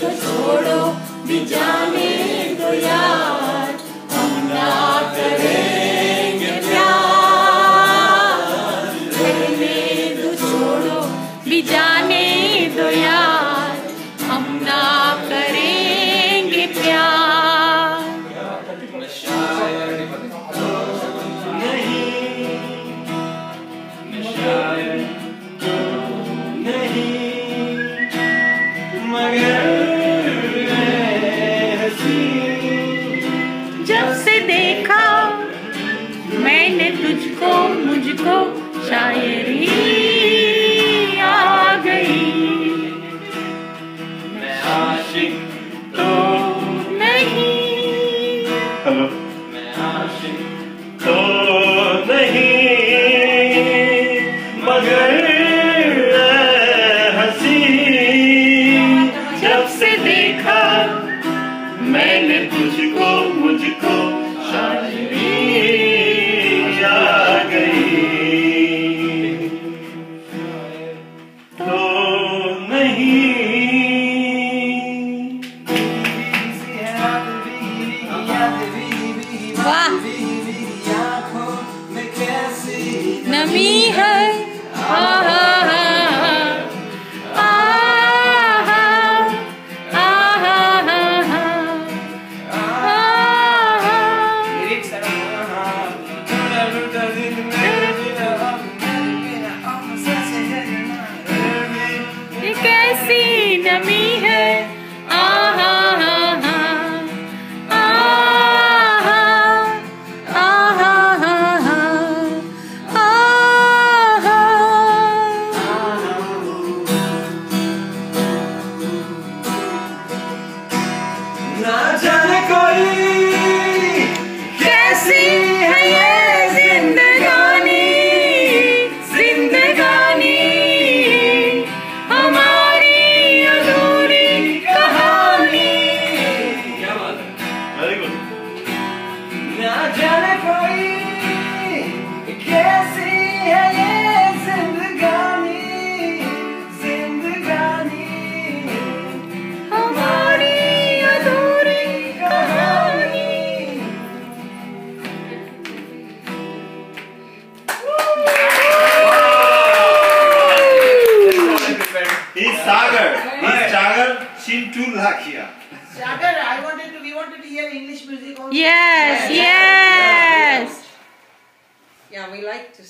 तो छोड़ो भी जाने दो यार हम ना करेंगे प्यार रहने तो छोड़ो भी जाने आशिक तो नहीं। हेलो। मैं आशिक तो नहीं। मगर हसी। जब से देखा मैंने तुझको मुझको शायरी आ गई। तो नहीं। वाह। नमी है। आहा, good. Sagar. He's Sagar Chintu Lakhia. Sagar, I wanted to, we wanted to hear English music also. Yes, yes. Yeah, we like to.